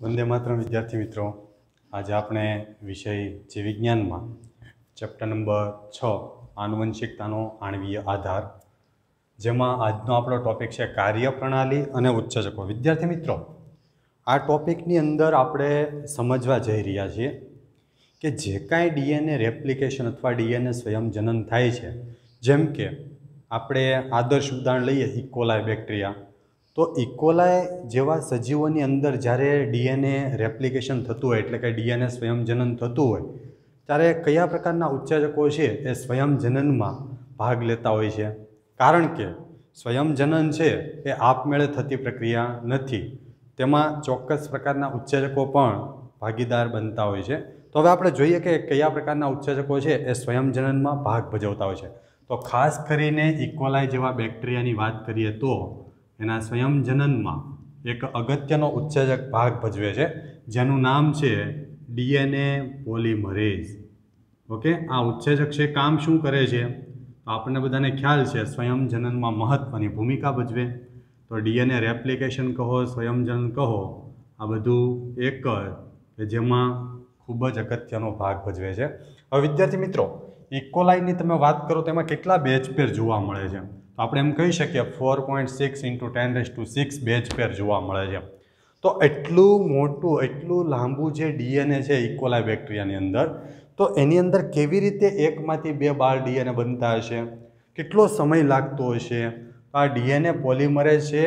વંદે માતરમ, વિદ્યાર્થી મિત્રો. આજે આપણે વિષય જે વિજ્ઞાનમાં ચેપ્ટર નંબર છ, આનુવંશિકતાનો આણવીય આધાર. જેમાં આજનો આપણો ટોપિક છે કાર્યપ્રણાલી અને ઉચ્ચજકો વિદ્યાર્થી મિત્રો, આ ટોપિકની અંદર આપણે સમજવા જઈ રહ્યા છીએ કે જે કાંઈ ડીએનએ રેપ્લિકેશન અથવા ડીએનએ સ્વયંજનન થાય છે, જેમ કે આપણે આદર્શ ઉદાહરણ લઈએ ઇકોલાય બેક્ટેરિયા તો ઇકોલાય જેવા સજીવોની અંદર જ્યારે ડીએનએ રેપ્લિકેશન થતું હોય, એટલે કે ડીએનએ સ્વયંજનન થતું હોય, ત્યારે કયા પ્રકારના ઉત્સેચકો છે એ સ્વયંજનનમાં ભાગ લેતા હોય છે? કારણ કે સ્વયંજનન છે એ આપમેળે થતી પ્રક્રિયા નથી. તેમાં ચોક્કસ પ્રકારના ઉત્સેચકો પણ ભાગીદાર બનતા હોય છે. તો હવે આપણે જોઈએ કે કયા પ્રકારના ઉત્સેચકો છે એ સ્વયંજનનમાં ભાગ ભજવતા હોય છે. તો ખાસ કરીને ઇકોલાય જેવા બેક્ટેરિયાની વાત કરીએ તો એના સ્વયંજનનમાં એક અગત્યનો ઉત્સેજક ભાગ ભજવે છે, જેનું નામ છે ડીએનએ પોલિમરેઝ. ઓકે? આ ઉત્સેજક છે, કામ શું કરે છે? તો આપણને બધાને ખ્યાલ છે, સ્વયંજનનમાં મહત્ત્વની ભૂમિકા ભજવે. તો ડીએનએ રેપ્લિકેશન કહો સ્વયંજનન કહો, આ બધું એક કે જેમાં ખૂબ જ અગત્યનો ભાગ ભજવે છે. હવે વિદ્યાર્થી મિત્રો, ઇકોલાઇનની તમે વાત કરો તો એમાં કેટલા બેચ પેર જોવા મળે છે? તો આપણે એમ કહી શકીએ four point six into ten raise to six base pair જોવા મળે છે. તો એટલું મોટું, એટલું લાંબુ જે ડીએનએ છે ઇકોલાય બેક્ટેરિયાની અંદર, તો એની અંદર કેવી રીતે એકમાંથી બે બાર ડીએનએ બનતા હશે? કેટલો સમય લાગતો હશે? આ ડીએનએ પોલિમરે છે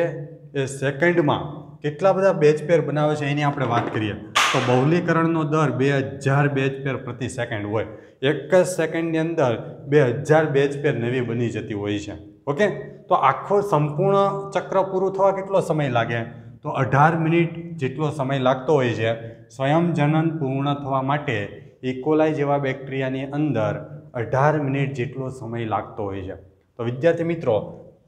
એ સેકન્ડમાં કેટલા બધા બેચ પેર બનાવે છે એની આપણે વાત કરીએ. તો બહુલીકરણનો દર બે હજાર બેચ પેર પ્રતિ સેકન્ડ હોય. એક જ સેકન્ડની અંદર બે હજાર બેચ પેર નવી બની જતી હોય છે. ઓકે? તો આખો સંપૂર્ણ ચક્ર પૂરું થવા કેટલો સમય લાગે? તો અઢાર મિનિટ જેટલો સમય લાગતો હોય છે. સ્વયંજનન પૂર્ણ થવા માટે ઇકોલાઈ જેવા બેક્ટેરિયાની અંદર અઢાર મિનિટ જેટલો સમય લાગતો હોય છે. તો વિદ્યાર્થી મિત્રો,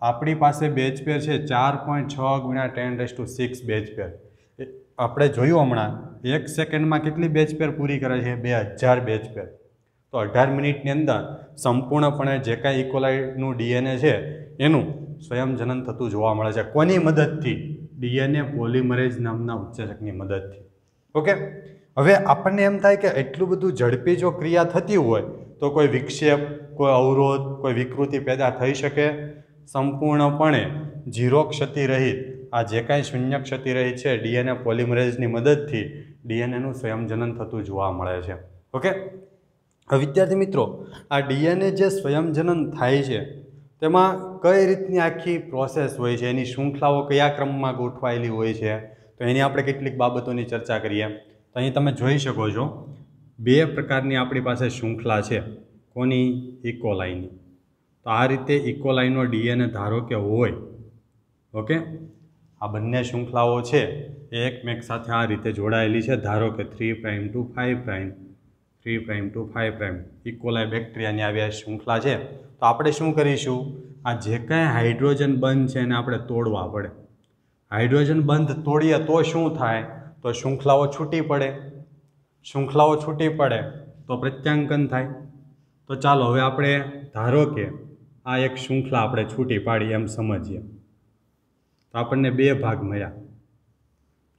આપણી પાસે બેચ પેર છે, ચાર પોઈન્ટ છ ગુણ્યા ten raise to six base pair આપણે જોયું હમણાં, એક સેકન્ડમાં કેટલી બેચ પેર પૂરી કરે છે? બે હજાર બેચ પેર તો અઢાર મિનિટની અંદર સંપૂર્ણપણે જે કાંઈ ઇકોલાઇટનું ડીએનએ છે, એનું સ્વયંજનન થતું જોવા મળે છે. કોની મદદથી? ડીએનએ પોલિમરેઝ નામના ઉત્સેચકની મદદથી. ઓકે? હવે આપણને એમ થાય કે એટલું બધું ઝડપી જો ક્રિયા થતી હોય, તો કોઈ વિક્ષેપ, કોઈ અવરોધ, કોઈ વિકૃતિ પેદા થઈ શકે. સંપૂર્ણપણે ઝીરો ક્ષતિ રહિત, આ જે કાંઈ શૂન્ય ક્ષતિ રહિત છે, ડીએનએ પોલિમરેઝની મદદથી ડીએનએનું સ્વયંજનન થતું જોવા મળે છે. ઓકે? વિદ્યાર્થી મિત્રો, આ ડીએનએ જે સ્વયંજનન થાય છે, તેમાં કઈ રીતની આખી પ્રોસેસ હોય છે? એની શૃંખલાઓ કયા ક્રમમાં ગોઠવાયેલી હોય છે? તો એની આપણે કેટલીક બાબતોની ચર્ચા કરીએ. તો અહીં તમે જોઈ શકો છો, બે પ્રકારની આપણી પાસે શૃંખલા છે, કોની? ઇકોલાઈની તો આ રીતે ઇકોલાઈનો ડીએનએ ધારો કે હોય, ઓકે? આ બંને શૃંખલાઓ છે એકમેક સાથે આ રીતે જોડાયેલી છે, ધારો કે three prime to five prime three prime to five prime. E coli બેક્ટેરિયાની આવી આ શૃંખલા છે. તો આપણે શું કરીશું? આ જે કાંઈ હાઇડ્રોજન બંધ છે એને આપણે તોડવા પડે. હાઇડ્રોજન બંધ તોડીએ તો શું થાય? તો શૃંખલાઓ છૂટી પડે. શૃંખલાઓ છૂટી પડે તો પ્રત્યાંકન થાય. તો ચાલો હવે આપણે ધારો કે આ એક શૃંખલા આપણે છૂટી પાડી એમ સમજીએ. તો આપણને બે ભાગ મળ્યા.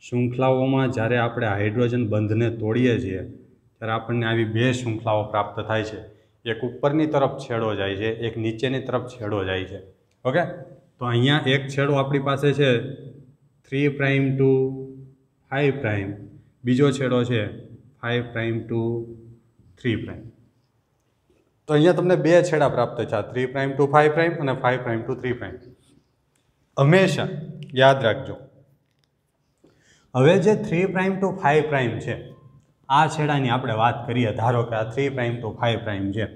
શૃંખલાઓમાં જ્યારે આપણે હાઇડ્રોજન બંધને તોડીએ છીએ ત્યારે આપણને આવી બે શૃંખલાઓ પ્રાપ્ત થાય છે. એક ઉપરની તરફ છેડો જાય છે, એક નીચેની તરફ છેડો જાય છે. ઓકે? તો અહીંયા એક છેડો આપણી પાસે છે, three prime to five prime. બીજો છેડો છે, five prime to three prime. તો અહીંયા તમને બે છેડા પ્રાપ્ત થયા, three prime to five prime અને five prime to three prime. હંમેશા યાદ રાખજો. હવે જે three prime to five prime છે આ છેડાની આપણે વાત કરીએ, ધારો કે આ three prime to five prime છે.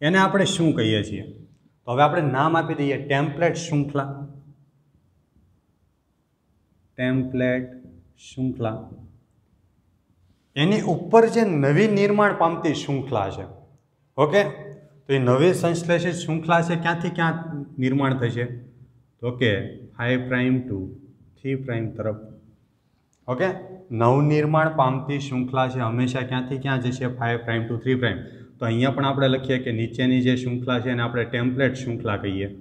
એને આપણે શું કહીએ છીએ? તો હવે આપણે નામ આપી દઈએ ટેમ્પલેટ શૃંખલા. ટેમ્પલેટ શૃંખલા. એની ઉપર જે નવી નિર્માણ પામતી શૃંખલા છે. ઓકે? તો એ નવી સંશ્લેષિત શૃંખલા છે, ક્યાંથી ક્યાં નિર્માણ થશે? તો કે five prime to three prime તરફ. ઓકે? નવનિર્માણ પામતી શૃંખલા છે, હંમેશા ક્યાંથી ક્યાં જશે? Five prime to three prime તો અહીંયા પણ આપણે લખીએ કે નીચેની જે શૃંખલા છે એને આપણે ટેમ્પલેટ શૃંખલા કહીએ.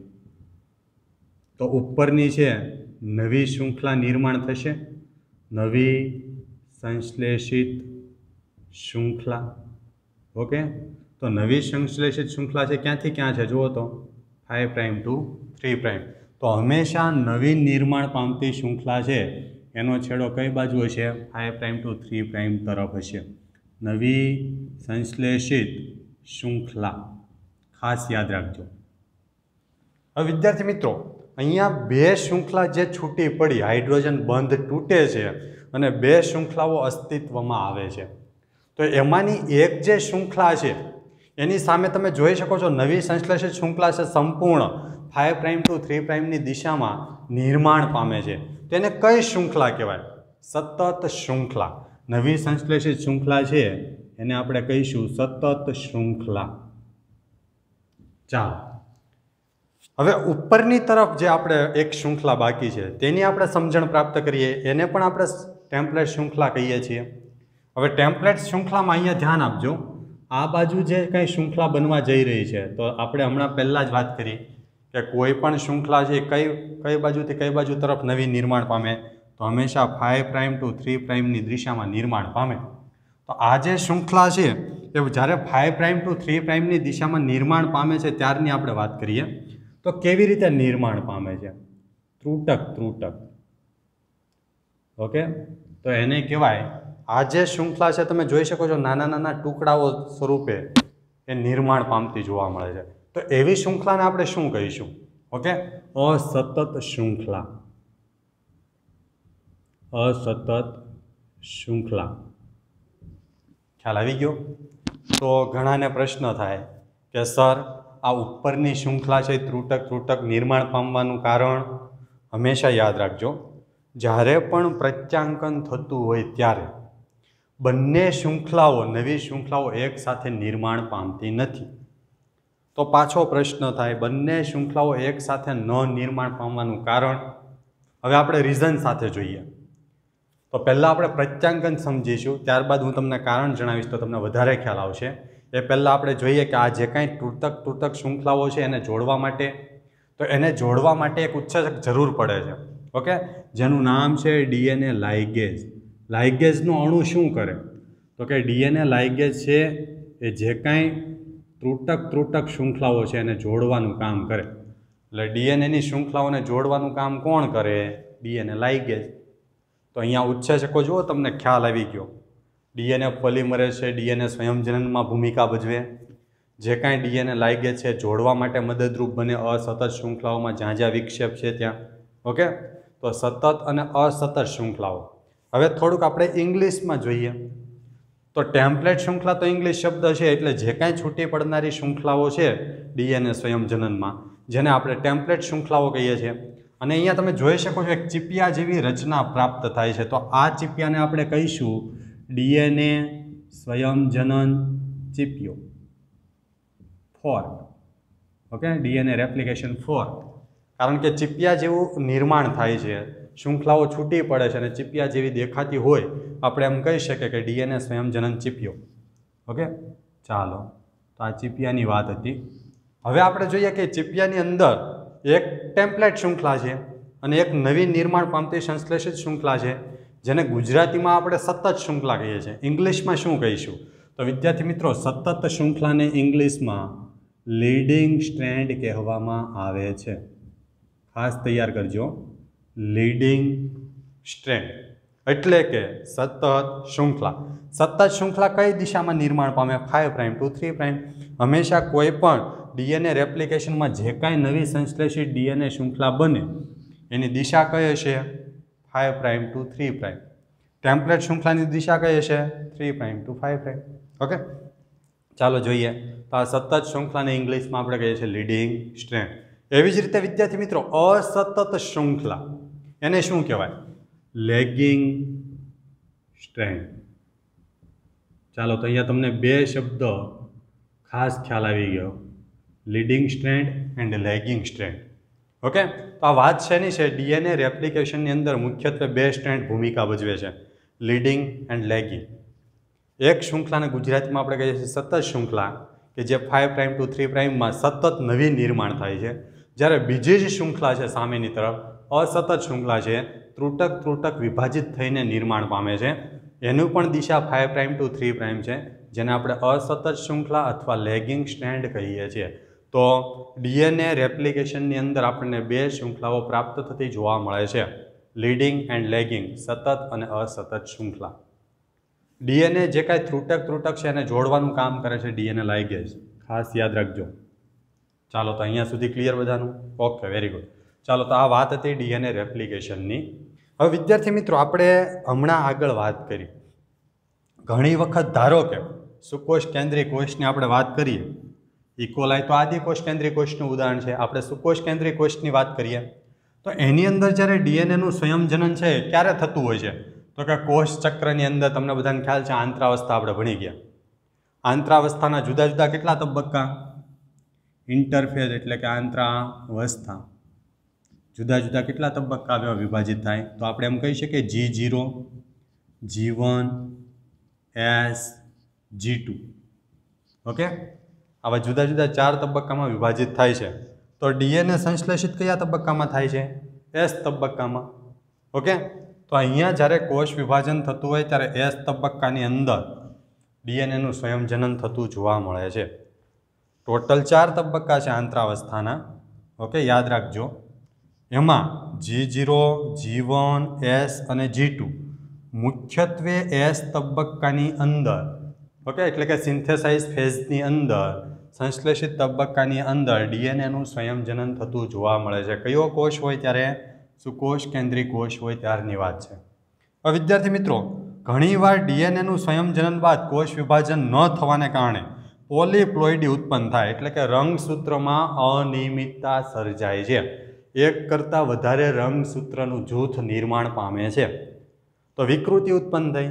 તો ઉપરની છે, નવી શૃંખલા નિર્માણ થશે. નવી સંશ્લેષિત શૃંખલા. ઓકે? તો નવી સંશ્લેષિત શૃંખલા છે ક્યાંથી ક્યાં છે? જુઓ તો five prime to three prime તો હંમેશા નવી નિર્માણ પામતી શૃંખલા છે એનો છેડો કઈ બાજુ હશે? Five prime to three prime તરફ હશે. નવી સંશ્લેષિત શૃંખલા. ખાસ યાદ રાખજો. હવે વિદ્યાર્થી મિત્રો, અહીંયા બે શૃંખલા જે છૂટી પડી, હાઇડ્રોજન બંધ તૂટે છે અને બે શૃંખલાઓ અસ્તિત્વમાં આવે છે. તો એમાંની એક જે શૃંખલા છે, એની સામે તમે જોઈ શકો છો નવી સંશ્લેષિત શૃંખલા છે સંપૂર્ણ. ફાઇવ પ્રાઇમ ટુ થ્રી પ્રાઇમની દિશામાં નિર્માણ પામે છે. તેને કઈ શૃંખલા કહેવાય? સતત શૃંખલા. નવી સંશ્લેષિત શૃંખલા છે. એને આપણે કહીશું સતત શૃંખલા. ચાલો. હવે ઉપરની તરફ જે આપણે એક શૃંખલા બાકી છે, તેની આપણે સમજણ પ્રાપ્ત કરીએ. એને પણ આપણે ટેમ્પલેટ શૃંખલા કહીએ છીએ. હવે ટેમ્પલેટ શૃંખલામાં અહીંયા ધ્યાન આપજો. આ બાજુ જે કંઈ શૃંખલા બનવા જઈ રહી છે, તો આપણે હમણાં પહેલાં જ વાત કરી. કે કોઈ પણ શૃંખલા છે કઈ કઈ બાજુથી કઈ બાજુ તરફ નવી નિર્માણ પામે, તો હંમેશા ફાઇવ પ્રાઇમ ટુ થ્રી પ્રાઇમની દિશામાં નિર્માણ પામે. તો આ જે શૃંખલા છે, એ જ્યારે ફાઇવ પ્રાઇમ ટુ થ્રી પ્રાઇમની દિશામાં નિર્માણ પામે છે ત્યારની આપણે વાત કરીએ, તો કેવી રીતે નિર્માણ પામે છે? ત્રુટક ત્રુટક. ઓકે? તો એને કહેવાય, આ જે શૃંખલા છે, તમે જોઈ શકો છો નાના નાના ટુકડાઓ સ્વરૂપે એ નિર્માણ પામતી જોવા મળે છે. તો એવી શૃંખલાને આપણે શું કહીશું? ઓકે? અસતત શૃંખલા. અસતત શૃંખલા. ખ્યાલ આવી ગયો? તો ઘણાને પ્રશ્ન થાય કે, સર, આ ઉપરની શૃંખલા છે, ત્રુટક ત્રુટક નિર્માણ પામવાનું કારણ? હંમેશા યાદ રાખજો. જ્યારે પણ પ્રત્યાંકન થતું હોય ત્યારે બંને શૃંખલાઓ, નવી શૃંખલાઓ એકસાથે નિર્માણ પામતી નથી. તો પાછો પ્રશ્ન થાય, બંને શૃંખલાઓ એકસાથે ન નિર્માણ પામવાનું કારણ? હવે આપણે રીઝન સાથે જોઈએ. તો પહેલાં આપણે પ્રત્યાંકન સમજીશું, ત્યારબાદ હું તમને કારણ જણાવીશ તો તમને વધારે ખ્યાલ આવશે. એ પહેલાં આપણે જોઈએ કે આ જે કાંઈ તૂટક તૂટક શૃંખલાઓ છે એને જોડવા માટે, તો એને જોડવા માટે એક ઉત્સેચક જરૂર પડે છે. ઓકે? જેનું નામ છે ડીએનએ લાઇગેજ. લાઇગેજનું અણુ શું કરે? તો કે ડીએનએ લાઇગેજ છે એ જે કાંઈ ત્રુટક ત્રુટક શૃંખલાઓ છે એને જોડવાનું કામ કરે. એટલે ડીએનએની શૃંખલાઓને જોડવાનું કામ કોણ કરે? ડીએનએ લાઇગેજ તો અહીંયા ઉચ્છેચકો જુઓ, તમને ખ્યાલ આવી ગયો. ડીએનએ પોલિમરેઝ છે, ડીએનએ સ્વયંજનનમાં ભૂમિકા ભજવે. જે કાંઈ ડીએનએ લાગે છે, જોડવા માટે મદદરૂપ બને અસતત શૃંખલાઓમાં જ્યાં જ્યાં વિક્ષેપ છે ત્યાં. ઓકે? તો સતત અને અસતત શૃંખલાઓ. હવે થોડુંક આપણે ઇંગ્લિશમાં જોઈએ. તો ટેમ્પલેટ શૃંખલા તો ઇંગ્લિશ શબ્દ છે, એટલે જે કાંઈ છૂટી પડનારી શૃંખલાઓ છે, ડીએનએ સ્વયંજનનમાં, જેને આપણે ટેમ્પલેટ શૃંખલાઓ કહીએ છીએ. અને અહીંયા તમે જોઈ શકો છો, એક ચીપિયા જેવી રચના પ્રાપ્ત થાય છે. તો આ ચીપિયાને આપણે કહીશું, ડીએનએ સ્વયંજનન ચીપિયો. Fork. Okay? DNA replication fork. કારણ કે ચીપિયા જેવું નિર્માણ થાય છે. શૃંખલાઓ છૂટી પડે છે અને ચીપિયા જેવી દેખાતી હોય આપણે એમ કહી શકીએ કે ડીએનએ સ્વયંજનન ચીપિયો. ઓકે? ચાલો. તો આ ચીપિયાની વાત હતી. હવે આપણે જોઈએ કે ચીપિયાની અંદર એક ટેમ્પલેટ શૃંખલા છે અને એક નવી નિર્માણ પામતી સંશ્લેષિત શૃંખલા છે, જેને ગુજરાતીમાં આપણે સતત શૃંખલા કહીએ છીએ. ઇંગ્લિશમાં શું કહીશું? તો વિદ્યાર્થી મિત્રો, સતત શૃંખલાને ઇંગ્લિશમાં લીડિંગ સ્ટ્રેન્ડ કહેવામાં આવે છે. ખાસ તૈયાર કરજો. Leading strand. એટલે કે સતત શૃંખલા. સતત શૃંખલા કઈ દિશામાં નિર્માણ પામે? Five prime to three prime હંમેશા કોઈ પણ ડીએનએ રેપ્લિકેશનમાં જે કાંઈ નવી સંશ્લેષિત ડીએનએ શૃંખલા બને, એની દિશા કઈ હશે? Five prime to three prime template શૃંખલાની દિશા કઈ હશે? Three prime to five prime okay ચાલો જોઈએ. તો આ સતત શૃંખલાને ઇંગ્લિશમાં આપણે કહીએ છીએ લીડિંગ સ્ટ્રેન્ડ એવી જ રીતે વિદ્યાર્થી મિત્રો, અસતત શૃંખલા. એને શું કહેવાય? લેગિંગ સ્ટ્રેન્ડ ચાલો, તો અહીંયા તમને બે શબ્દ ખાસ ખ્યાલ આવી ગયો. Leading strand and lagging strand okay? તો આ વાત શેની છે? ડીએનએ રેપ્લિકેશનની અંદર મુખ્યત્વે બે સ્ટ્રેન્ડ ભૂમિકા ભજવે છે. Leading and lagging. એક શૃંખલાને ગુજરાતીમાં આપણે કહીએ છીએ સતત શૃંખલા, કે જે ફાઇવ પ્રાઇમ ટુ થ્રી પ્રાઇમમાં સતત નવી નિર્માણ થાય છે. જ્યારે બીજી જ શૃંખલા છે સામેની તરફ અસતત શૃંખલા છે. ત્રુટક ત્રુટક વિભાજિત થઈને નિર્માણ પામે છે. એનું પણ દિશા five prime to three prime છે, જેને આપણે અસતત શૃંખલા અથવા લેગિંગ સ્ટેન્ડ કહીએ છીએ. તો ડીએનએ રેપ્લિકેશનની અંદર આપણને બે શૃંખલાઓ પ્રાપ્ત થતી જોવા મળે છે. લીડિંગ એન્ડ લેગિંગ સતત અને અસતત શૃંખલા. ડીએનએ જે કાંઈ ત્રુટક ત્રુટક છે એને જોડવાનું કામ કરે છે ડીએનએ લાઇગેજ ખાસ યાદ રાખજો. ચાલો તો અહીંયા સુધી ક્લિયર બધાનું? ઓકે વેરી ગુડ ચાલો તો આ વાત હતી ડીએનએ રેપ્લિકેશનની. હવે વિદ્યાર્થી મિત્રો, આપણે હમણાં આગળ વાત કરી. ઘણી વખત ધારો કે સુકોષ કેન્દ્રીય કોષની આપણે વાત કરીએ. ઇકોલાઈ તો આદિ કોષ કેન્દ્રીય કોષનું ઉદાહરણ છે. આપણે સુકોષ કેન્દ્રીય કોષની વાત કરીએ. તો એની અંદર જ્યારે ડીએનએનું સ્વયંજનન છે ક્યારે થતું હોય છે? તો કે કોષ ચક્રની અંદર તમને બધાને ખ્યાલ છે, આંતરાવસ્થા આપણે ભણી ગયા. આંતરાવસ્થાના જુદા જુદા કેટલા તબક્કા? ઇન્ટરફેઝ એટલે કે આંતરાવસ્થા. જુદા જુદા કેટલા તબક્કા વિભાજિત થાય? તો આપણે એમ કહી શકીએ G zero G one S G two okay આવા જુદા જુદા ચાર તબક્કામાં વિભાજિત થાય છે. તો ડીએનએ સંશ્લેષિત કયા તબક્કામાં થાય છે? એસ તબક્કામાં. ઓકે તો અહીંયા જ્યારે કોષ વિભાજન થતું હોય ત્યારે એસ તબક્કાની અંદર ડીએનએનું સ્વયંજનન થતું જોવા મળે છે. ટોટલ ચાર તબક્કા છે આંતરાવસ્થાના. ઓકે યાદ રાખજો. એમાં G zero G one S અને જી ટુ મુખ્યત્વે એસ તબક્કાની અંદર ઓકે એટલે કે સિન્થેસાઇઝ ફેઝની અંદર, સંશ્લેષિત તબક્કાની અંદર ડીએનએનું સ્વયંજનન થતું જોવા મળે છે. કયો કોષ હોય ત્યારે? સુકોષ કેન્દ્રી કોષ હોય ત્યારની વાત છે. હવે વિદ્યાર્થી મિત્રો, ઘણીવાર ડીએનએનું સ્વયંજનન બાદ કોષ વિભાજન ન થવાને કારણે પોલીપ્લોઇડી ઉત્પન્ન થાય, એટલે કે રંગસૂત્રમાં અનિયમિતતા સર્જાય છે. એક કરતાં વધારે રંગસૂત્રનું જૂથ નિર્માણ પામે છે. તો વિકૃતિ ઉત્પન્ન થઈ.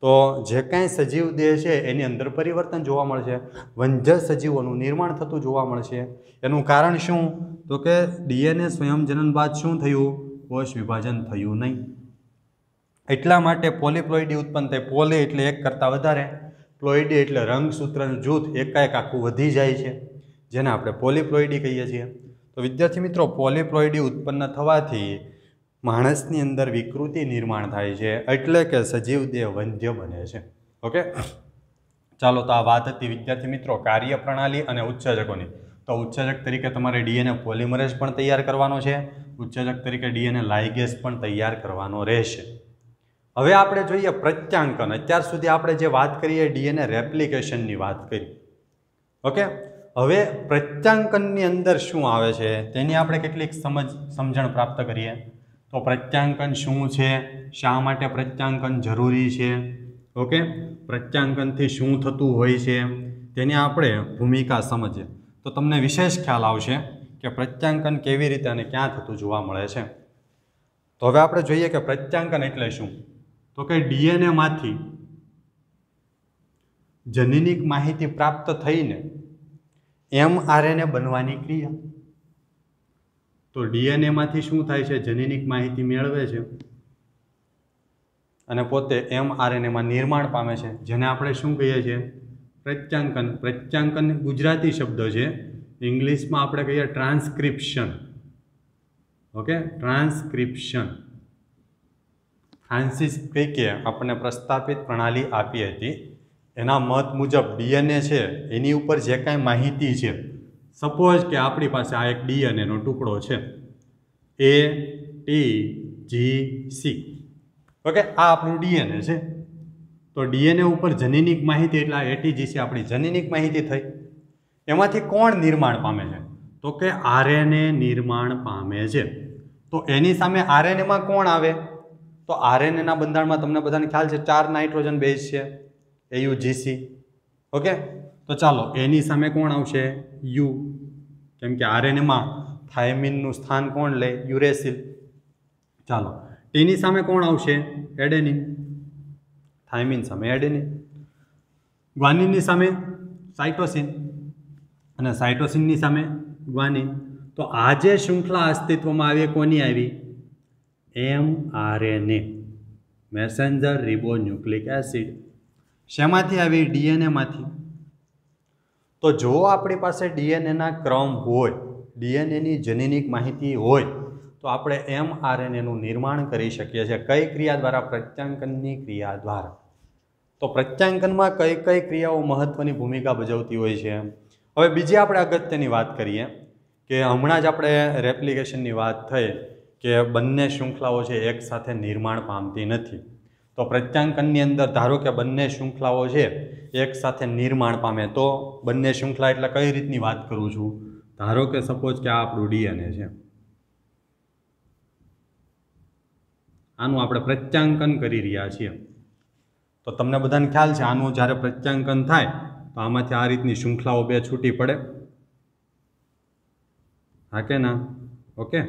તો જે કાંઈ સજીવ દેહ છે, એની અંદર પરિવર્તન જોવા મળશે. વંજર સજીવોનું નિર્માણ થતું જોવા મળશે. એનું કારણ શું? તો કે ડીએનએ સ્વયંજનન બાદ શું થયું? કોષ વિભાજન થયું નહીં. એટલા માટે પોલીપ્લોઇડી ઉત્પન્ન થાય પોલી એટલે એક કરતાં વધારે. પ્લોઇડી એટલે રંગસૂત્રનું જૂથ એકાએક આખું વધી જાય છે. જેને આપણે પોલીપ્લોઇડી કહીએ છીએ. તો વિદ્યાર્થી મિત્રો પોલીપ્લોઇડી ઉત્પન્ન થવાથી માણસની અંદર વિકૃતિ નિર્માણ થાય છે, એટલે કે સજીવ દેહ વંધ્ય બને છે. ઓકે? ચાલો તો આ વાત હતી વિદ્યાર્થી મિત્રો કાર્યપ્રણાલી અને ઉત્સર્જકોની. તો ઉત્સર્જક તરીકે તમારે ડીએનએ પોલિમરેઝ પણ તૈયાર કરવાનો છે, ઉત્સર્જક તરીકે ડીએનએ લાઇગેસ પણ તૈયાર કરવાનો રહેશે. હવે આપણે જોઈએ પ્રત્યાંકન. અત્યાર સુધી આપણે જે વાત કરીએ ડીએનએ રેપ્લિકેશનની વાત કરી. ઓકે? હવે પ્રત્યાંકનની અંદર શું આવે છે? તેની આપણે કેટલીક સમજ, સમજણ પ્રાપ્ત કરીએ. તો પ્રત્યાંકન શું છે? શા માટે પ્રત્યાંકન જરૂરી છે? ઓકે? પ્રત્યાંકનથી શું થતું હોય છે? તેની આપણે ભૂમિકા સમજીએ. તો તમને વિશેષ ખ્યાલ આવશે કે પ્રત્યાંકન કેવી રીતે અને ક્યાં થતું જોવા મળે છે. તો હવે આપણે જોઈએ કે પ્રત્યાંકન એટલે શું? તો કે ડીએનએમાંથી જનીનિક માહિતી પ્રાપ્ત થઈને એમઆરએનએ બનવાની ક્રિયા. તો ડીએનએમાંથી શું થાય છે? જનીનિક માહિતી મેળવે છે. અને પોતે એમઆરએનએમાં નિર્માણ પામે છે. જેને આપણે શું કહીએ છીએ? પ્રત્યાંકન. પ્રત્યાંકન ગુજરાતી શબ્દ છે. ઇંગ્લિશમાં આપણે કહીએ ટ્રાન્સક્રિપ્શન. ઓકે? ટ્રાન્સક્રિપ્શન. ફ્રાન્સિસ ક્રિકે આપણને પ્રસ્થાપિત પ્રણાલી આપી હતી. એના મત મુજબ ડીએનએ છે, એની ઉપર જે કાંઈ માહિતી છે સપોઝ કે આપણી પાસે આ એક ડીએનએનો ટુકડો છે A T G C okay આ આપણું ડીએનએ છે. તો ડીએનએ ઉપર જનીનિક માહિતી એટલે આ એટીજીસી આપણી જનીનિક માહિતી થઈ. એમાંથી કોણ નિર્માણ પામે છે? તો કે આરએનએ નિર્માણ પામે છે. તો એની સામે આરએનએમાં કોણ આવે? તો આરએનએના બંધારણમાં તમને બધાને ખ્યાલ છે, ચાર નાઇટ્રોજન બેઝ છે. એયુજીસી ઓકે તો ચાલો, એની સામે કોણ આવશે? યુ કેમ કે આરએનએમાં થાયમિનનું સ્થાન કોણ લે? યુરેસિલ. ચાલો ટીની સામે કોણ આવશે? એડેનિન. થાઇમિન સામે એડેનિન. ગ્વાનિનની સામે સાઇટોસિન. અને સાઇટોસિનની સામે ગ્વાનિન. તો આ જે શૃંખલા અસ્તિત્વમાં આવી કોની આવી? M RNA messenger ribonucleic acid. શેમાંથી આવી? ડીએનએમાંથી તો જો આપણી પાસે ડીએનએના ક્રમ હોય ડીએનએની જનીનિક માહિતી હોય, તો આપણે એમ આરએનએનું નિર્માણ કરી શકીએ છીએ. કઈ ક્રિયા દ્વારા? પ્રત્યાંકનની ક્રિયા દ્વારા. તો પ્રત્યાંકનમાં કઈ કઈ ક્રિયાઓ મહત્વની ભૂમિકા ભજવતી હોય છે? હવે બીજી આપણે અગત્યની વાત કરીએ કે હમણાં જ આપણે રેપ્લિકેશનની વાત થઈ કે બંને શૃંખલાઓ છે એકસાથે નિર્માણ પામતી નથી. તો પ્રત્યાંકનની અંદર ધારો કે બંને શૃંખલાઓ છે, એક સાથે નિર્માણ પામે, તો બંને શૃંખલા એટલે કઈ રીતની વાત કરું છું? ધારો કે સપોઝ કે આ આપણું ડીએનએ છે. આનું આપણે પ્રત્યાંકન કરી રહ્યા છીએ. તો તમને બધાને ખ્યાલ છે, આનું જ્યારે પ્રત્યાંકન થાય, તો આમાંથી આ રીતની શૃંખલાઓ બે છૂટી પડે. હા કે ના? ઓકે?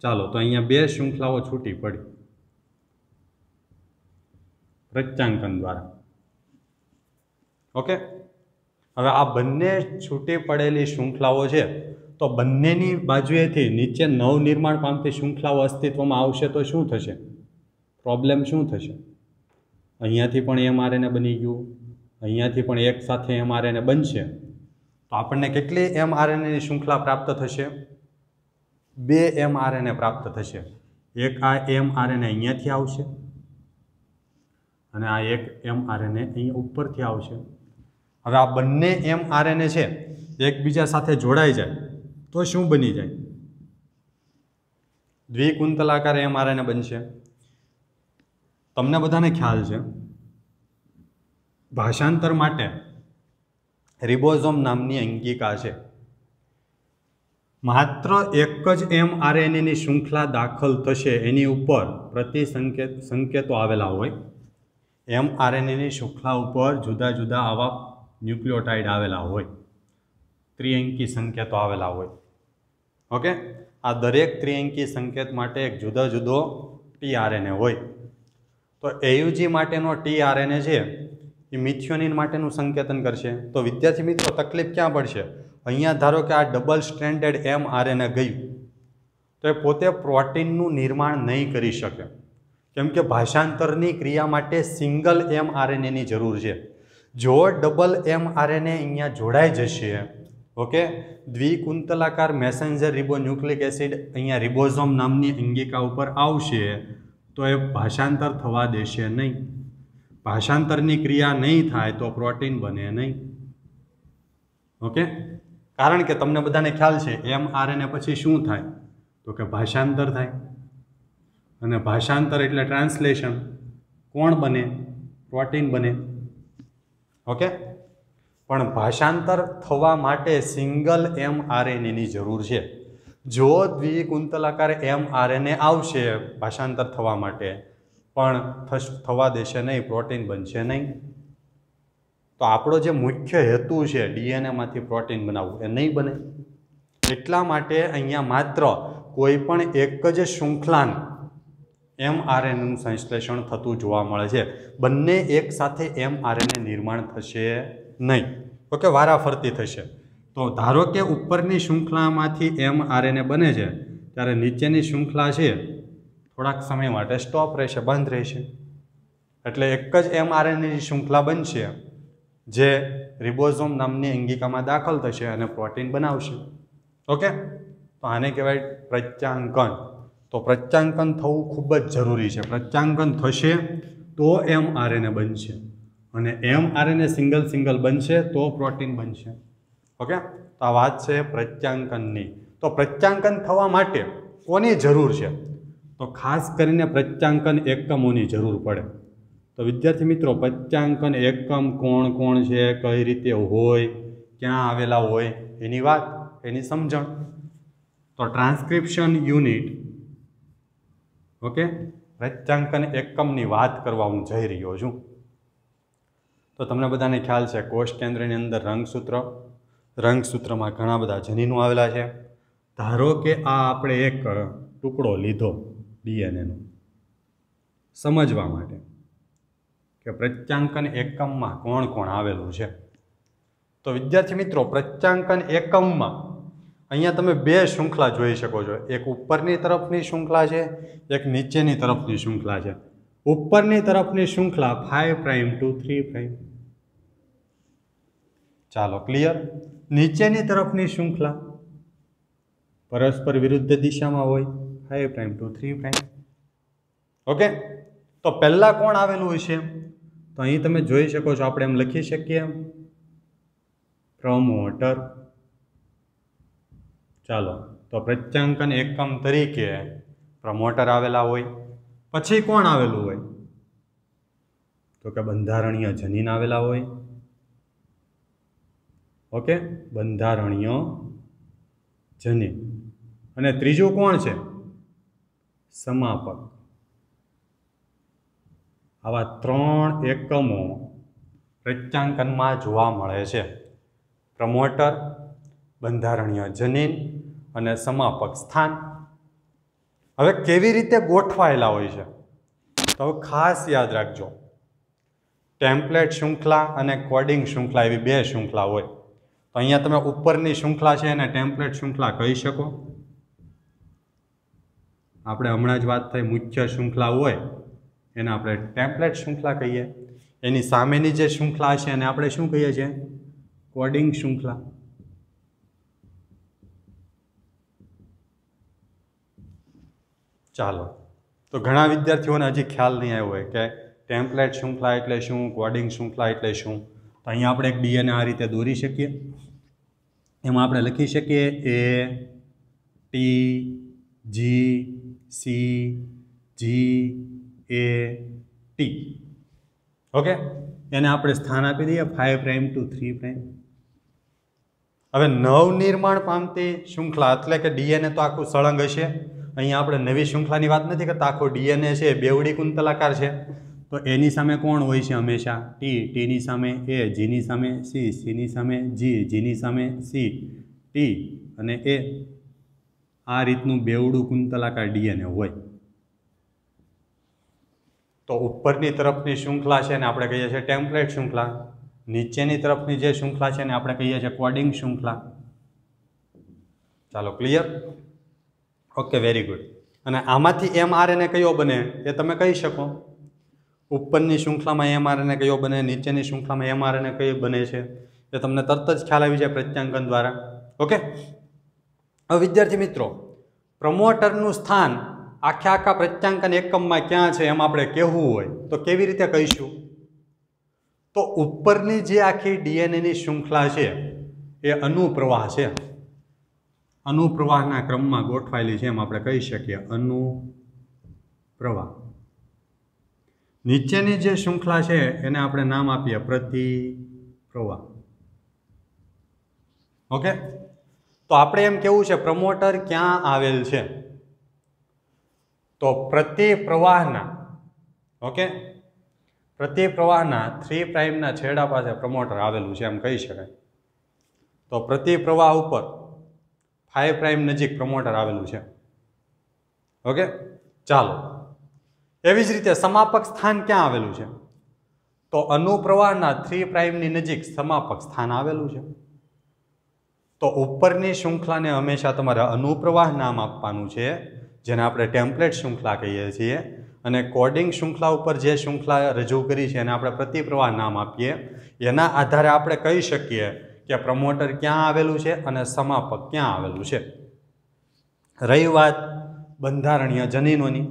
ચાલો, તો અહીંયા બે શૃંખલાઓ છૂટી પડી. પ્રત્યાંકન દ્વારા. ઓકે હવે આ બંને છૂટી પડેલી શૃંખલાઓ છે, તો બંનેની બાજુએથી નીચે નવનિર્માણ પામતી શૃંખલાઓ અસ્તિત્વમાં આવશે તો શું થશે? પ્રોબ્લેમ શું થશે? અહીંયાથી પણ એમઆરએનએ બની ગયું. અહીંયાથી પણ એક સાથે એમઆરએનએ બનશે. તો આપણને કેટલી એમઆરએનએની શૃંખલા પ્રાપ્ત થશે? બે એમઆરએનએ પ્રાપ્ત થશે. એક આ એમઆરએનએ અહીંયાથી આવશે. અને આ એક એમઆરએનએ અહીં ઉપરથી આવશે. હવે આ બંને એમઆરએનએ છે, એકબીજા સાથે જોડાઈ જાય, તો શું બની જાય? દ્વિકુંતલાકાર એમઆરએનએ બનશે. તમને બધાને ખ્યાલ છે, ભાષાંતર માટે રિબોઝોમ નામની અંગિકા છે. માત્ર એક જ એમ આરએનએની શૃંખલા દાખલ થશે, એની ઉપર પ્રતિ સંકેત સંકેતો આવેલા હોય. એમ આરએનએની શૃંખલા ઉપર જુદા જુદા આવા ન્યુક્લિયોટાઇડ આવેલા હોય. ત્રિઅંકી સંકેતો આવેલા હોય. ઓકે? આ દરેક ત્રિઅંકી સંકેત માટે એક જુદો જુદો ટીઆરએનએ હોય. તો એયુજી માટેનો ટીઆરએનએ છે, એ મિથિયોનિન માટેનું સંકેતન કરશે. તો વિદ્યાર્થી મિત્રો, તકલીફ ક્યાં પડશે? અહીંયા ધારો કે આ ડબલ સ્ટ્રેન્ડેડ એમ આરએનએ ગયું. તો એ પોતે પ્રોટીનનું નિર્માણ નહીં કરી શકે. કેમ કે ભાષાંતરની ક્રિયા માટે સિંગલ એમ આરએનએની જરૂર છે. જો ડબલ એમ આરએનએ અહીંયા જોડાઈ જશે, ઓકે? દ્વિકુંતલાકાર મેસેન્જર રિબોન્યુક્લિક એસિડ અહીંયા રિબોઝોમ નામની અંગિકા ઉપર આવશે, તો એ ભાષાંતર થવા દેશે નહીં. ભાષાંતરની ક્રિયા નહીં થાય તો પ્રોટીન બને નહીં. ઓકે? કારણ કે તમને બધાને ખ્યાલ છે, એમ આરએનએ પછી શું થાય? તો કે ભાષાંતર થાય. અને ભાષાંતર એટલે ટ્રાન્સલેશન કોણ બને? પ્રોટીન બને. ઓકે પણ ભાષાંતર થવા માટે સિંગલ એમ આરએનએની જરૂર છે. જો દ્વિકુંતલાકાર એમ આરએનએ આવશે ભાષાંતર થવા માટે, પણ થવા દેશે નહીં, પ્રોટીન બનશે નહીં. તો આપણો જે મુખ્ય હેતુ છે ડીએનએમાંથી પ્રોટીન બનાવવું, એ નહીં બને. એટલા માટે અહીંયા માત્ર કોઈ પણ એક જ શૃંખલાનું એમ આરએનએનું સંશ્લેષણ થતું જોવા મળે છે. બંને એક સાથે એમ આરએનએ નિર્માણ થશે નહીં. ઓકે, વારાફરતી થશે. તો ધારો કે ઉપરની શૃંખલામાંથી એમઆરએનએ બને છે, ત્યારે નીચેની શૃંખલા છે, થોડાક સમય માટે સ્ટોપ રહેશે, બંધ રહેશે. એટલે એક જ એમઆરએનએની શૃંખલા બનશે, જે રિબોઝોમ નામની અંગિકામાં દાખલ થશે અને પ્રોટીન બનાવશે. ઓકે? તો આને કહેવાય પ્રત્યાંકન. તો પ્રત્યાંકન થવું ખૂબ જ જરૂરી છે. પ્રત્યાંકન થશે તો એમ આરએનએ બનશે. અને એમ આરએનએ સિંગલ સિંગલ બનશે તો પ્રોટીન બનશે. ઓકે? તો આ વાત છે પ્રત્યાંકનની. તો પ્રત્યાંકન થવા માટે કોની જરૂર છે? તો ખાસ કરીને પ્રત્યાંકન એકમોની જરૂર પડે. તો વિદ્યાર્થી મિત્રો, પ્રત્યાંકન એકમ કોણ કોણ છે, કઈ રીતે હોય, ક્યાં આવેલા હોય, એની વાત, એની સમજણ. તો ટ્રાન્સક્રિપ્શન યુનિટ ઓકે? પ્રત્યાંકન એકમની વાત કરવા હું જઈ રહ્યો છું. તો તમને બધાને ખ્યાલ છે, કોષ કેન્દ્રની અંદર રંગસૂત્ર, રંગસૂત્રમાં ઘણા બધા જનીનો આવેલા છે. ધારો કે આ આપણે એક ટુકડો લીધો ડીએનએનો સમજવા માટે કે પ્રત્યાંકન એકમમાં કોણ કોણ આવેલું છે. તો વિદ્યાર્થી મિત્રો, પ્રત્યાંકન એકમમાં અહીંયા તમે બે શૃંખલા જોઈ શકો છો. એક ઉપરની તરફની શૃંખલા છે, એક નીચેની તરફની શૃંખલા છે. ઉપરની તરફની શૃંખલા five prime to three prime ચાલો ક્લિયર નીચેની તરફની શૃંખલા પરસ્પર વિરુદ્ધ દિશામાં હોય five prime to three prime okay તો પહેલાં કોણ આવેલું હશે તો અહીં તમે જોઈ શકો છો, આપણે એમ લખી શકીએ. પ્રમોટર ચાલો, તો પ્રત્યાંકન એકમ તરીકે પ્રમોટર આવેલા હોય, પછી કોણ આવેલું હોય? તો કે બંધારણીય જનીન આવેલા હોય. ઓકે, બંધારણીય જનીન. અને ત્રીજું કોણ છે? સમાપક. આવા ત્રણ એકમો પ્રત્યાંકનમાં જોવા મળે છે. પ્રમોટર બંધારણીય જનીન અને સમાપક સ્થાન. હવે કેવી રીતે ગોઠવાયેલા હોય છે? તો હવે ખાસ યાદ રાખજો. ટેમ્પલેટ શૃંખલા અને કોડિંગ શૃંખલા એવી બે શૃંખલા હોય. તો અહીંયા તમે ઉપરની શૃંખલા છે એને ટેમ્પલેટ શૃંખલા કહી શકો. આપણે હમણાં જ વાત થઈ મુખ્ય શૃંખલા હોય, એને આપણે ટેમ્પલેટ શૃંખલા કહીએ. એની સામેની જે શૃંખલા છે એને આપણે શું કહીએ છીએ? કોડિંગ શૃંખલા. ચાલો. તો ઘણા વિદ્યાર્થીઓને હજી ખ્યાલ નહીં આવ્યો હોય કે ટેમ્પલેટ શૃંખલા એટલે શું કોડિંગ શૃંખલા એટલે શું. તો અહીંયા આપણે એક ડીએને આ રીતે દોરી શકીએ. એમાં આપણે લખી શકીએ A T G C G A T okay એને આપણે સ્થાન આપી દઈએ five prime to three prime હવે નવનિર્માણ પામતી શૃંખલા એટલે કે ડીએને તો આખું સળંગ હશે. અહીંયા આપણે નવી શૃંખલાની વાત નથી કરતા આખો ડીએનએ છે બેવડી કુંતલાકાર છે. તો એની સામે કોણ હોય છે હંમેશા? ટી ટીની સામે એ જીની સામે સી સીની સામે જી જીની સામે સી ટી અને એ આ રીતનું બેવડું કુંતલાકાર ડીએનએ હોય. તો ઉપરની તરફની શૃંખલા છે ને આપણે કહીએ છીએ ટેમ્પલેટ શૃંખલા. નીચેની તરફની જે શૃંખલા છે ને આપણે કહીએ છીએ કોડિંગ શૃંખલા. ચાલો ક્લિયર? ઓકે વેરી ગુડ અને આમાંથી એમ આરએને કયો બને? એ તમે કહી શકો. ઉપરની શૃંખલામાં એમ આર એને કયો બને? નીચેની શૃંખલામાં એમ આરએને કયો બને છે? એ તમને તરત જ ખ્યાલ આવી જાય પ્રત્યાંકન દ્વારા. ઓકે હવે વિદ્યાર્થી મિત્રો પ્રમોટરનું સ્થાન આખા આખા પ્રત્યાંકન એકમમાં ક્યાં છે એમ આપણે કહેવું હોય તો કેવી રીતે કહીશું? તો ઉપરની જે આખી ડીએનએની શૃંખલા છે, એ અનુપ્રવાહ છે. અનુપ્રવાહના ક્રમમાં ગોઠવાયેલી છે એમ આપણે કહી શકીએ અનુપ્રવાહ. નીચેની જે શૃંખલા છે એને આપણે નામ આપીએ પ્રતિપ્રવાહ. ઓકે? તો આપણે એમ કેવું છે, પ્રમોટર ક્યાં આવેલ છે? તો પ્રતિ પ્રવાહના ઓકે? પ્રતિ પ્રવાહના થ્રી પ્રાઇમના છેડા પાસે પ્રમોટર આવેલું છે, એમ કહી શકાય. તો પ્રતિ પ્રવાહ ઉપર ફાઈવ પ્રાઇમ નજીક પ્રમોટર આવેલું છે. ઓકે ચાલો. એવી જ રીતે સમાપક સ્થાન ક્યાં આવેલું છે? તો અનુપ્રવાહના થ્રી પ્રાઇમની નજીક સમાપક સ્થાન આવેલું છે. તો ઉપરની શૃંખલાને હંમેશા તમારે અનુપ્રવાહ નામ આપવાનું છે, જેને આપણે ટેમ્પલેટ શૃંખલા કહીએ છીએ. અને કોડિંગ શૃંખલા ઉપર જે શૃંખલા રજૂ કરી છે એને આપણે પ્રતિપ્રવાહ નામ આપીએ. એના આધારે આપણે કહી શકીએ કે પ્રમોટર ક્યાં આવેલું છે અને સમાપક ક્યાં આવેલું છે? રહી વાત બંધારણીય જનીનોની.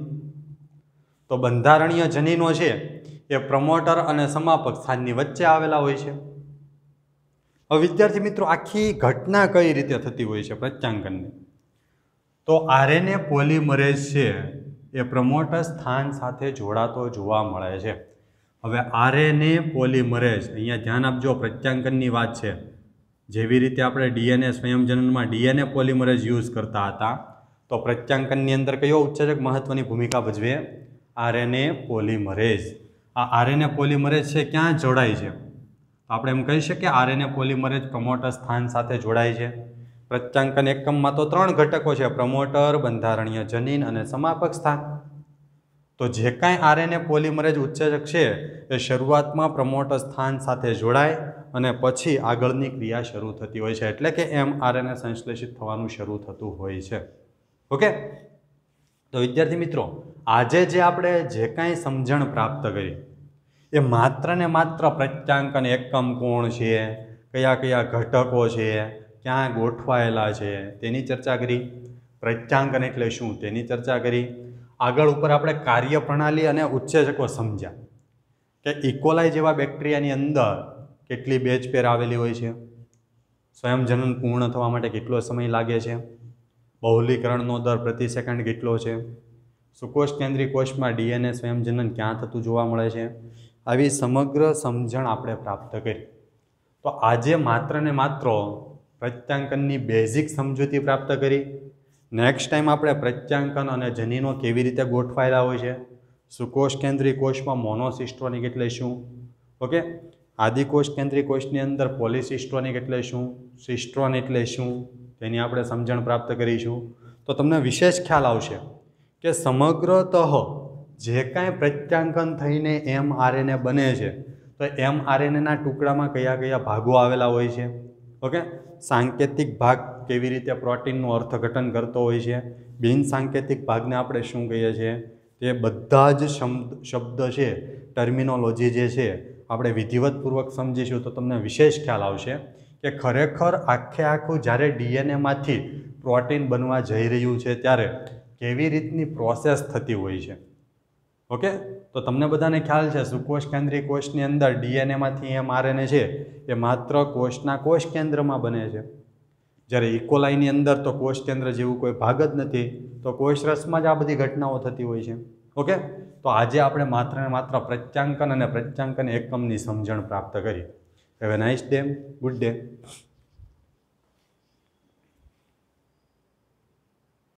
તો બંધારણીય જનીનો છે એ પ્રમોટર અને સમાપક સ્થાનની વચ્ચે આવેલા હોય છે. હવે વિદ્યાર્થી મિત્રો, આખી ઘટના કઈ રીતે થતી હોય છે પ્રત્યાંકનની તો આરએનએ પોલિમરેઝ છે એ પ્રમોટર સ્થાન સાથે જોડાતો જોવા મળે છે. હવે આરએનએ પોલિમરેઝ, અહીંયા ધ્યાન આપજો પ્રત્યાંકનની વાત છે. જેવી રીતે આપણે ડીએનએ સ્વયંજનનમાં ડીએનએ પોલિમરેજ યુઝ કરતા હતા, તો પ્રત્યાંકનની અંદર કયો ઉત્સેચક મહત્વની ભૂમિકા ભજવે? આરએનએ પોલિમરેજ આ આરએનએ પોલિમરેજ છે, ક્યાં જોડાય છે? આપણે એમ કહી શકીએ, આરએનએ પોલિમરેજ પ્રમોટર સ્થાન સાથે જોડાય છે. પ્રત્યાંકન એકમમાં તો ત્રણ ઘટકો છે, પ્રમોટર, બંધારણીય જનીન અને સમાપક સ્થાન. તો જે કાંઈ આરએનએ પોલિમરેજ ઉત્સેચક છે, એ શરૂઆતમાં પ્રમોટર સ્થાન સાથે જોડાય અને પછી આગળની ક્રિયા શરૂ થતી હોય છે. એટલે કે એમ આરએનએ સંશ્લેષિત થવાનું શરૂ થતું હોય છે. ઓકે? તો વિદ્યાર્થી મિત્રો, આજે જે આપણે જે કાંઈ સમજણ પ્રાપ્ત કરી, એ માત્ર ને માત્ર પ્રત્યાંકન એકમ કોણ છે, કયા કયા ઘટકો છે, ક્યાં ગોઠવાયેલા છે, તેની ચર્ચા કરી. પ્રત્યાંકન એટલે શું તેની ચર્ચા કરી. આગળ ઉપર આપણે કાર્યપ્રણાલી અને ઉત્સેચકો સમજ્યા. કે ઇકોલાઈ જેવા બેક્ટેરિયાની અંદર કેટલી બેચ પેર આવેલી હોય છે? સ્વયંજનન પૂર્ણ થવા માટે કેટલો સમય લાગે છે? બહુલીકરણનો દર પ્રતિ સેકન્ડ કેટલો છે? સુકોષ કેન્દ્રીય કોષમાં ડીએનએ સ્વયંજનન ક્યાં થતું જોવા મળે છે? આવી સમગ્ર સમજણ આપણે પ્રાપ્ત કરી. તો આજે માત્ર ને માત્ર પ્રત્યાંકનની બેઝિક સમજૂતી પ્રાપ્ત કરી. નેક્સ્ટ ટાઈમ આપણે પ્રત્યાંકન અને જનીનો કેવી રીતે ગોઠવાયેલા હોય છે? સુકોષ કેન્દ્રીય કોષમાં મોનોસિસ્ટ્રોનિક એટલે શું? ઓકે આદિકોષ કેન્દ્રીય કોષની અંદર પોલિસિસ્ટ્રોનિક એટલે શું? સિસ્ટ્રોન એટલે શું? તેની આપણે સમજણ પ્રાપ્ત કરીશું. તો તમને વિશેષ ખ્યાલ આવશે કે સમગ્રતઃ જે કાંઈ પ્રત્યાંકન થઈને એમ આરએનએ બને છે, તો એમ આરએનએના ટુકડામાં કયા કયા ભાગો આવેલા હોય છે? ઓકે? સાંકેતિક ભાગ કેવી રીતે પ્રોટીનનું અર્થઘટન કરતો હોય છે? બિન સાંકેતિક ભાગને આપણે શું કહીએ છીએ? તે બધા જ શબ્દ શબ્દ છે ટર્મિનોલોજી જે છે, આપણે વિધિવતપૂર્વક સમજીશું તો તમને વિશેષ ખ્યાલ આવશે કે ખરેખર આખે આખું જ્યારે ડીએનએમાંથી પ્રોટીન બનવા જઈ રહ્યું છે ત્યારે કેવી રીતની પ્રોસેસ થતી હોય છે? ઓકે? તો તમને બધાને ખ્યાલ છે સુકોષ કેન્દ્રીય કોષની અંદર ડીએનએમાંથી એમ આરએનએ છે, એ માત્ર કોષના કોષ કેન્દ્રમાં બને છે. જ્યારે ઇકોલાઈની અંદર તો કોષ કેન્દ્ર જેવું કોઈ ભાગ જ નથી, તો કોષ રસમાં જ આ બધી ઘટનાઓ થતી હોય છે. ઓકે? તો આજે આપણે માત્ર ને માત્ર પ્રત્યાંકન અને પ્રત્યાંકન એકમની સમજણ પ્રાપ્ત કરી. Have nice day good day